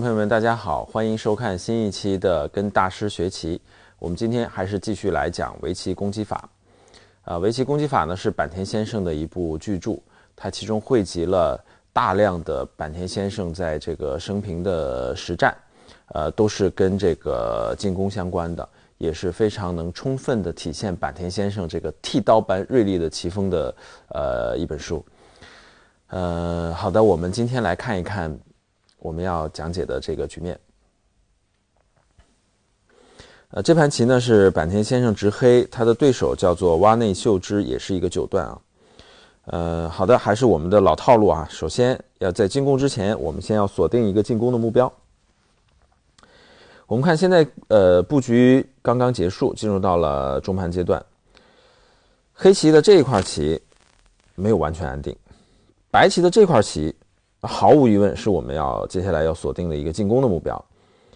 朋友们，大家好，欢迎收看新一期的《跟大师学棋》。我们今天还是继续来讲围棋攻击法。啊，围棋攻击法呢是坂田先生的一部巨著，它其中汇集了大量的坂田先生在这个生平的实战，呃，都是跟这个进攻相关的，也是非常能充分的体现坂田先生这个剃刀般锐利的棋风的呃一本书。呃，好的，我们今天来看一看我们要讲解的这个局面。呃，这盘棋呢是坂田先生执黑，他的对手叫做洼内秀之，也是一个九段啊。呃，好的，还是我们的老套路啊。首先要在进攻之前，我们先要锁定一个进攻的目标。我们看现在，呃，布局刚刚结束，进入到了中盘阶段。黑棋的这一块棋没有完全安定。白棋的这块棋，毫无疑问是我们要接下来要锁定的一个进攻的目标。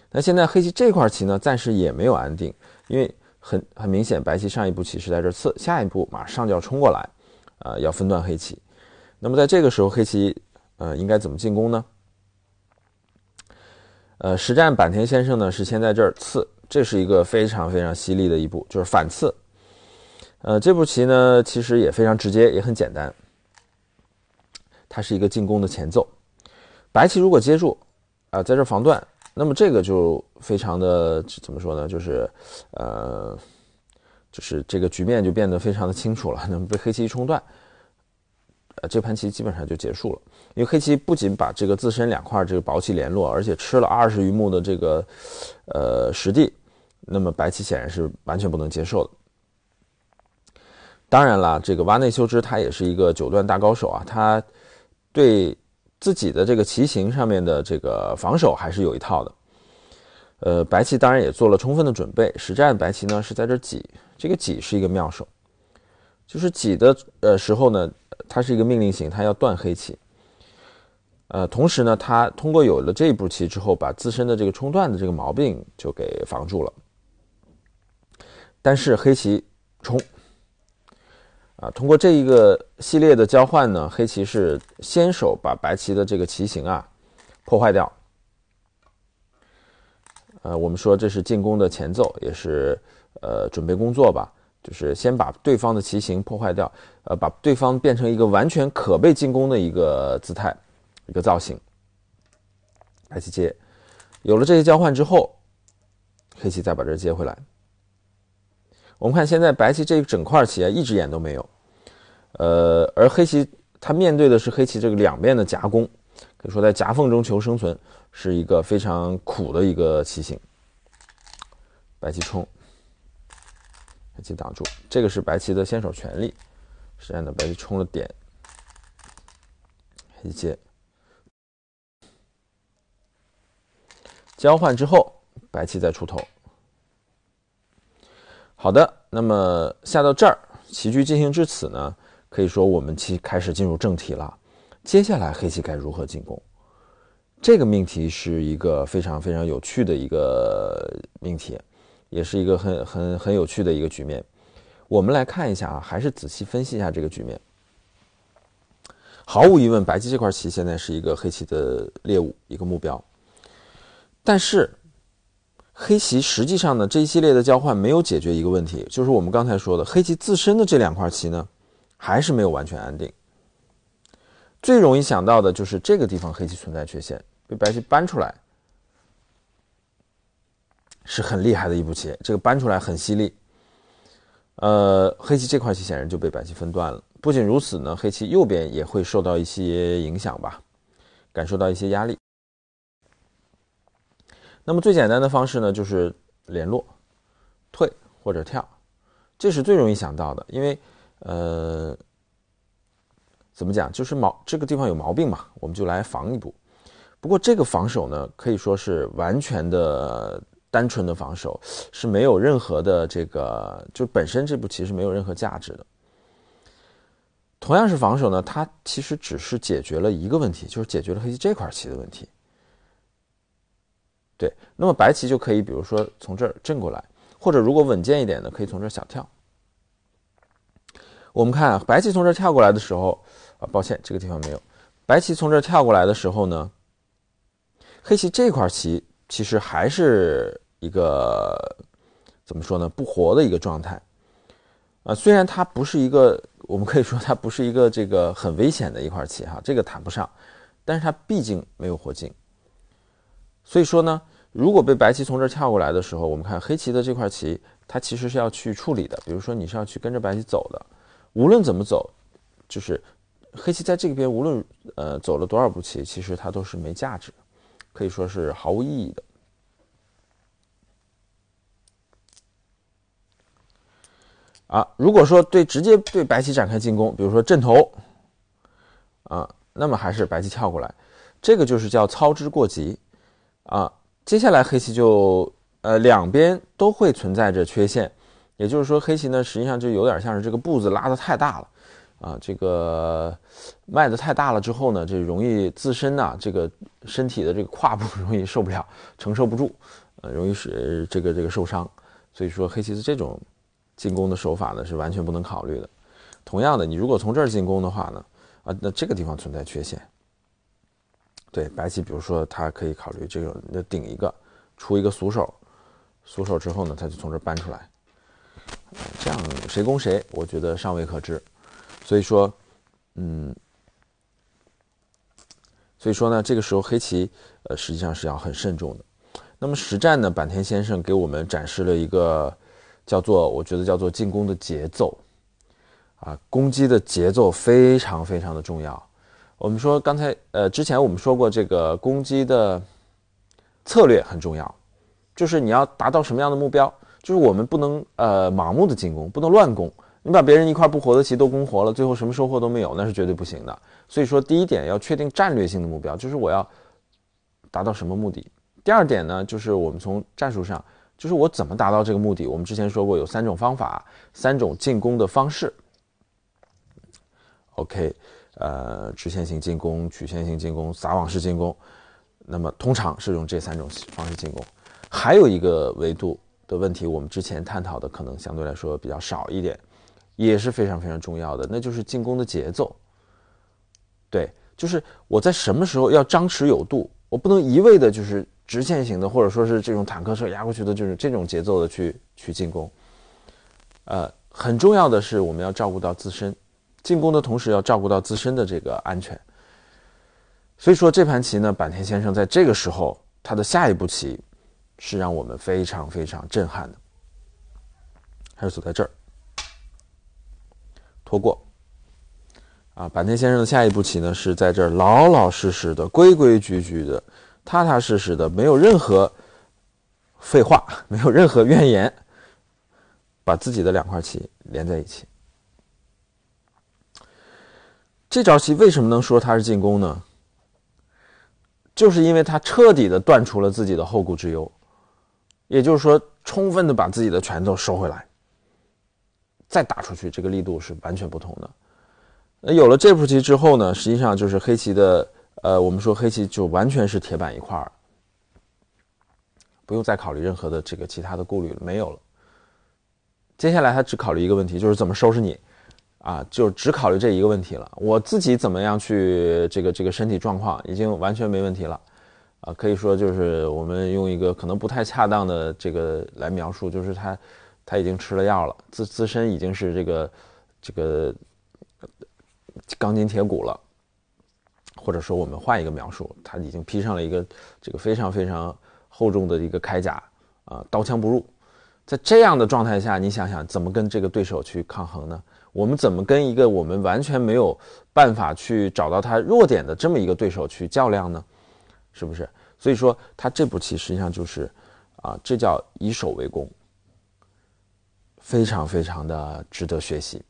那现在黑棋这块棋呢，暂时也没有安定，因为很很明显，白棋上一步棋是在这刺，下一步马上就要冲过来，呃，要分断黑棋。那么在这个时候，黑棋呃应该怎么进攻呢？呃，实战坂田先生呢是先在这儿刺，这是一个非常非常犀利的一步，就是反刺。呃，这步棋呢其实也非常直接，也很简单。它是一个进攻的前奏，白棋如果接住，啊，在这防断，那么这个就非常的怎么说呢？就是，呃，就是这个局面就变得非常的清楚了。那么被黑棋一冲断，呃，这盘棋基本上就结束了。因为黑棋不仅把这个自身两块这个薄棋联络，而且吃了二十余目的这个呃实地，那么白棋显然是完全不能接受的。当然了，这个挖内修之他也是一个九段大高手啊，他。对自己的这个棋形上面的这个防守还是有一套的，呃，白棋当然也做了充分的准备。实战白棋呢是在这挤，这个挤是一个妙手，就是挤的呃时候呢，它是一个命令型，它要断黑棋。呃，同时呢，它通过有了这一步棋之后，把自身的这个冲断的这个毛病就给防住了。但是黑棋冲。啊，通过这一个系列的交换呢，黑棋是先手把白棋的这个棋形啊破坏掉。呃，我们说这是进攻的前奏，也是呃准备工作吧，就是先把对方的棋形破坏掉，呃，把对方变成一个完全可被进攻的一个姿态、一个造型。白棋接，有了这些交换之后，黑棋再把这接回来。我们看现在白棋这一整块棋啊，一只眼都没有。呃，而黑棋它面对的是黑棋这个两边的夹攻，可以说在夹缝中求生存是一个非常苦的一个棋形。白棋冲，黑棋挡住，这个是白棋的先手权利。实战的白棋冲了点，黑棋接，交换之后，白棋再出头。好的，那么下到这儿，棋局进行至此呢？可以说，我们棋开始进入正题了。接下来，黑棋该如何进攻？这个命题是一个非常非常有趣的一个命题，也是一个很很很有趣的一个局面。我们来看一下啊，还是仔细分析一下这个局面。毫无疑问，白棋这块棋现在是一个黑棋的猎物，一个目标。但是，黑棋实际上呢，这一系列的交换没有解决一个问题，就是我们刚才说的，黑棋自身的这两块棋呢。还是没有完全安定。最容易想到的就是这个地方黑棋存在缺陷，被白棋搬出来，是很厉害的一步棋。这个搬出来很犀利。呃，黑棋这块棋显然就被白棋分断了。不仅如此呢，黑棋右边也会受到一些影响吧，感受到一些压力。那么最简单的方式呢，就是联络、退或者跳，这是最容易想到的，因为。呃，怎么讲？就是毛这个地方有毛病嘛，我们就来防一步。不过这个防守呢，可以说是完全的单纯的防守，是没有任何的这个，就本身这步棋是没有任何价值的。同样是防守呢，它其实只是解决了一个问题，就是解决了黑棋这块棋的问题。对，那么白棋就可以，比如说从这儿正过来，或者如果稳健一点的，可以从这儿小跳。我们看白棋从这儿跳过来的时候，啊，抱歉，这个地方没有。白棋从这儿跳过来的时候呢，黑棋这块棋其实还是一个怎么说呢？不活的一个状态。啊，虽然它不是一个，我们可以说它不是一个这个很危险的一块棋哈，这个谈不上，但是它毕竟没有活进。所以说呢，如果被白棋从这儿跳过来的时候，我们看黑棋的这块棋，它其实是要去处理的。比如说你是要去跟着白棋走的，无论怎么走，就是黑棋在这边无论呃走了多少步棋，其实它都是没价值，可以说是毫无意义的。啊，如果说对直接对白棋展开进攻，比如说阵头，啊，那么还是白棋跳过来，这个就是叫操之过急。啊，接下来黑棋就呃两边都会存在着缺陷，也就是说黑棋呢实际上就有点像是这个步子拉的太大了，啊，这个迈的太大了之后呢，这容易自身呢这个身体的这个胯部容易受不了，承受不住，呃，容易使这个这个受伤，所以说黑棋的这种进攻的手法呢是完全不能考虑的。同样的，你如果从这儿进攻的话呢，啊，那这个地方存在缺陷。对白棋，比如说，他可以考虑这种，那顶一个，出一个俗手，俗手之后呢，他就从这搬出来，这样谁攻谁，我觉得尚未可知。所以说，嗯，所以说呢，这个时候黑棋，呃，实际上是要很慎重的。那么实战呢，坂田先生给我们展示了一个叫做，我觉得叫做进攻的节奏，啊，攻击的节奏非常非常的重要。我们说刚才呃，之前我们说过这个攻击的策略很重要，就是你要达到什么样的目标，就是我们不能呃盲目的进攻，不能乱攻。你把别人一块不活的棋都攻活了，最后什么收获都没有，那是绝对不行的。所以说，第一点要确定战略性的目标，就是我要达到什么目的。第二点呢，就是我们从战术上，就是我怎么达到这个目的。我们之前说过有三种方法，三种进攻的方式。OK。呃，直线型进攻、曲线型进攻、撒网式进攻，那么通常是用这三种方式进攻。还有一个维度的问题，我们之前探讨的可能相对来说比较少一点，也是非常非常重要的，那就是进攻的节奏。对，就是我在什么时候要张弛有度，我不能一味的就是直线型的，或者说是这种坦克车压过去的，就是这种节奏的去去进攻。呃，很重要的是我们要照顾到自身。进攻的同时要照顾到自身的这个安全，所以说这盘棋呢，坂田先生在这个时候他的下一步棋是让我们非常非常震撼的，还是走在这儿拖过啊？坂田先生的下一步棋呢是在这儿老老实实的、规规矩矩的、踏踏实实的，没有任何废话，没有任何怨言，把自己的两块棋连在一起。这招棋为什么能说它是进攻呢？就是因为他彻底的断除了自己的后顾之忧，也就是说，充分的把自己的拳头收回来，再打出去，这个力度是完全不同的。那有了这步棋之后呢，实际上就是黑棋的，呃，我们说黑棋就完全是铁板一块儿，不用再考虑任何的这个其他的顾虑了，没有了。接下来他只考虑一个问题，就是怎么收拾你。啊，就只考虑这一个问题了。我自己怎么样去这个这个身体状况已经完全没问题了，啊，可以说就是我们用一个可能不太恰当的这个来描述，就是他他已经吃了药了，自自身已经是这个这个钢筋铁骨了，或者说我们换一个描述，他已经披上了一个这个非常非常厚重的一个铠甲啊，刀枪不入。在这样的状态下，你想想怎么跟这个对手去抗衡呢？我们怎么跟一个我们完全没有办法去找到他弱点的这么一个对手去较量呢？是不是？所以说他这步棋实际上就是，啊，这叫以守为攻，非常非常的值得学习。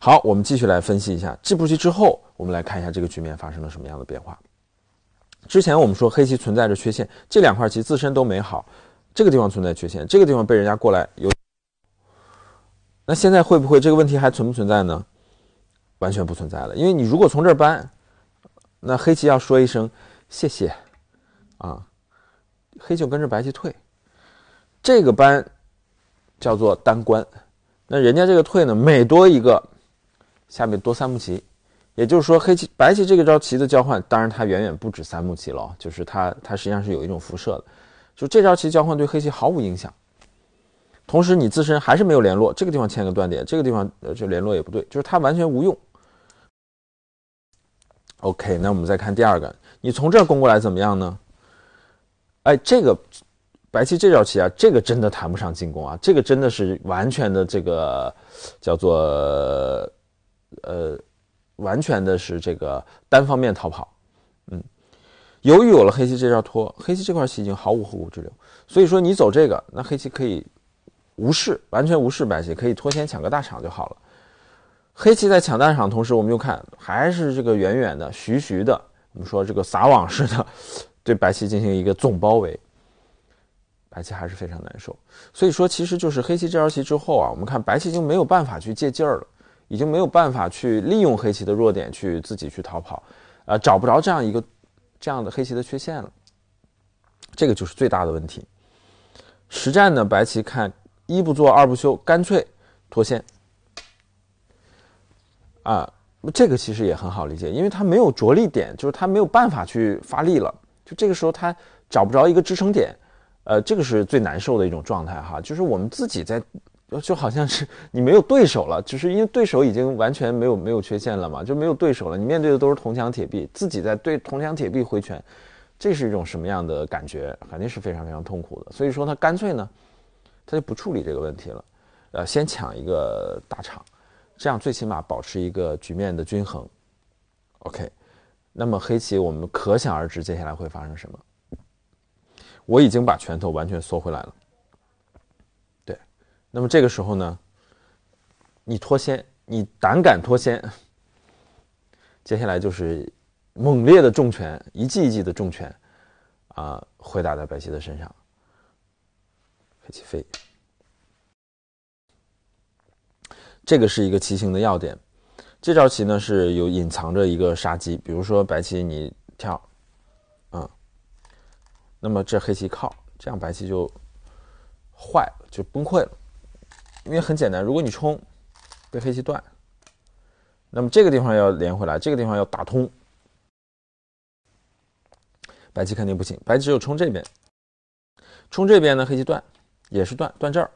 好，我们继续来分析一下这步棋之后，我们来看一下这个局面发生了什么样的变化。之前我们说黑棋存在着缺陷，这两块棋自身都没好，这个地方存在缺陷，这个地方被人家过来有。那现在会不会这个问题还存不存在呢？完全不存在了，因为你如果从这儿搬，那黑棋要说一声谢谢，啊，黑就跟着白棋退，这个搬叫做单官，那人家这个退呢，每多一个，下面多三步棋，也就是说，黑棋白棋这个招棋的交换，当然它远远不止三目棋了，就是它它实际上是有一种辐射的，就这招棋交换对黑棋毫无影响。同时，你自身还是没有联络，这个地方牵个断点，这个地方呃这联络也不对，就是它完全无用。OK，那我们再看第二个，你从这儿攻过来怎么样呢？哎，这个白棋这招棋啊，这个真的谈不上进攻啊，这个真的是完全的这个叫做呃。完全的是这个单方面逃跑，嗯，由于有了黑棋这招拖，黑棋这块棋已经毫无后顾之忧，所以说你走这个，那黑棋可以无视，完全无视白棋，可以脱先抢个大场就好了。黑棋在抢大场同时，我们又看还是这个远远的、徐徐的，我们说这个撒网式的 对白棋进行一个总包围，白棋还是非常难受。所以说，其实就是黑棋这招棋之后啊，我们看白棋就没有办法去借劲儿了。已经没有办法去利用黑棋的弱点去自己去逃跑，呃，找不着这样一个这样的黑棋的缺陷了，这个就是最大的问题。实战呢，白棋看一不做二不休，干脆脱线。啊，这个其实也很好理解，因为他没有着力点，就是他没有办法去发力了，就这个时候他找不着一个支撑点，呃，这个是最难受的一种状态哈，就是我们自己在。就好像是你没有对手了，只是因为对手已经完全没有没有缺陷了嘛，就没有对手了。你面对的都是铜墙铁壁，自己在对铜墙铁壁挥拳，这是一种什么样的感觉？肯定是非常非常痛苦的。所以说他干脆呢，他就不处理这个问题了，呃，先抢一个大场，这样最起码保持一个局面的均衡。OK，那么黑棋我们可想而知接下来会发生什么。我已经把拳头完全缩回来了。对那么这个时候呢，你脱先，你胆敢脱先，接下来就是猛烈的重拳，一记一记的重拳，啊，回打在白棋的身上。黑棋飞，这个是一个棋形的要点。这招棋呢是有隐藏着一个杀机，比如说白棋你跳，啊，那么这黑棋靠，这样白棋就坏了，就崩溃了。因为很简单，如果你冲，被黑棋断，那么这个地方要连回来，这个地方要打通，白棋肯定不行，白棋只有冲这边，冲这边呢，黑棋断，也是断，断这儿，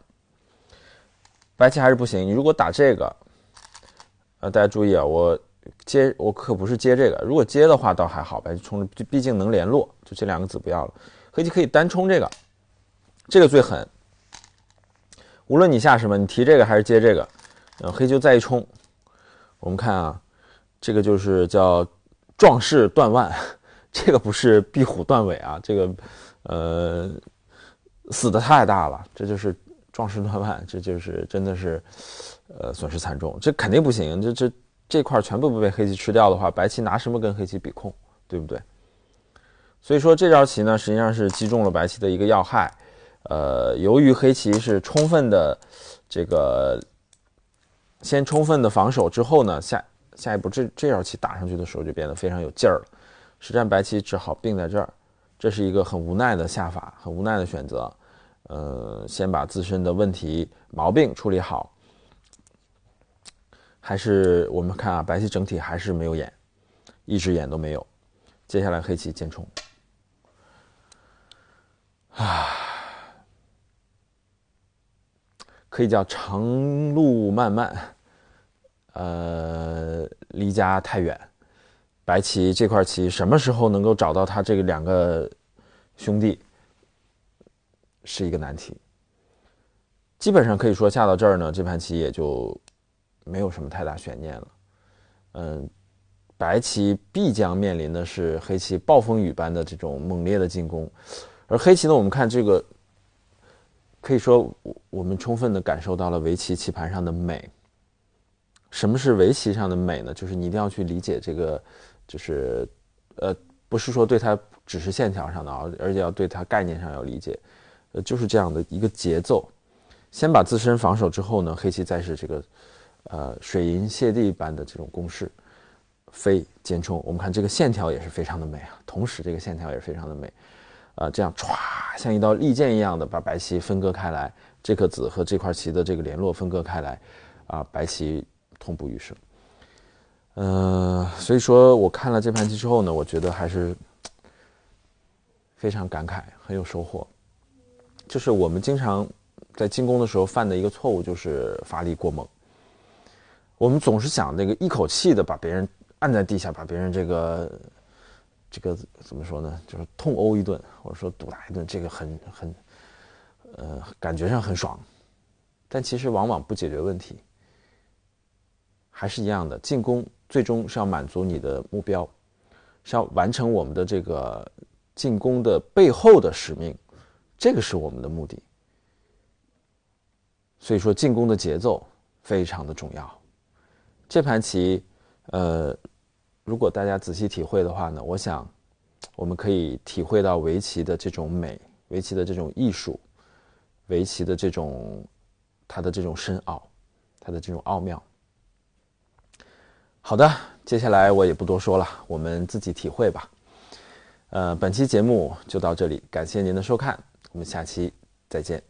白棋还是不行。你如果打这个，呃，大家注意啊，我接我可不是接这个，如果接的话倒还好，白棋冲毕竟能联络，就这两个子不要了，黑棋可以单冲这个，这个最狠。无论你下什么，你提这个还是接这个，呃，黑就再一冲，我们看啊，这个就是叫壮士断腕，这个不是壁虎断尾啊，这个呃死的太大了，这就是壮士断腕，这就是真的是呃损失惨重，这肯定不行，这这这块全部不被黑棋吃掉的话，白棋拿什么跟黑棋比控，对不对？所以说这招棋呢，实际上是击中了白棋的一个要害。呃，由于黑棋是充分的这个先充分的防守之后呢，下下一步这这招棋打上去的时候就变得非常有劲儿了。实战白棋只好并在这儿，这是一个很无奈的下法，很无奈的选择。呃，先把自身的问题毛病处理好，还是我们看啊，白棋整体还是没有眼，一只眼都没有。接下来黑棋尖冲，啊。可以叫长路漫漫，呃，离家太远。白棋这块棋什么时候能够找到他这个两个兄弟，是一个难题。基本上可以说下到这儿呢，这盘棋也就没有什么太大悬念了。嗯，白棋必将面临的是黑棋暴风雨般的这种猛烈的进攻，而黑棋呢，我们看这个。可以说，我们充分的感受到了围棋棋盘上的美。什么是围棋上的美呢？就是你一定要去理解这个，就是，呃，不是说对它只是线条上的啊，而且要对它概念上要理解，呃，就是这样的一个节奏。先把自身防守之后呢，黑棋再是这个，呃，水银泻地般的这种攻势，飞尖冲。我们看这个线条也是非常的美啊，同时这个线条也是非常的美。啊，这样歘，像一道利剑一样的把白棋分割开来，这颗子和这块棋的这个联络分割开来，啊，白棋痛不欲生。呃，所以说我看了这盘棋之后呢，我觉得还是非常感慨，很有收获。就是我们经常在进攻的时候犯的一个错误，就是发力过猛。我们总是想那个一口气的把别人按在地下，把别人这个这个怎么说呢？就是痛殴一顿，或者说毒打一顿，这个很很呃感觉上很爽，但其实往往不解决问题。还是一样的，进攻最终是要满足你的目标，是要完成我们的这个进攻的背后的使命，这个是我们的目的。所以说，进攻的节奏非常的重要。这盘棋，呃，如果大家仔细体会的话呢，我想我们可以体会到围棋的这种美，围棋的这种艺术，围棋的这种它的这种深奥，它的这种奥妙。好的，接下来我也不多说了，我们自己体会吧。呃，本期节目就到这里，感谢您的收看，我们下期再见。